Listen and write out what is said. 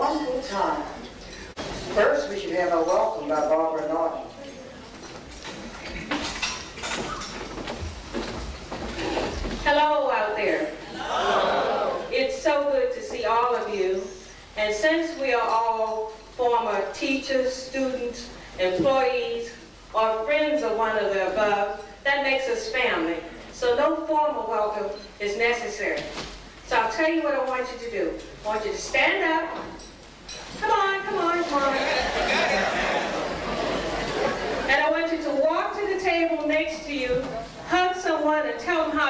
wonderful time. First, we should have a welcome by Barbara Norton. Hello out there. Hello. It's so good to see all of you. And since we are all former teachers, students, employees, or friends of one of the above, that makes us family. So no formal welcome is necessary. So I'll tell you what I want you to do. I want you to stand up. Come on, come on, come on. And I want you to walk to the table next to you, hug someone, and tell them how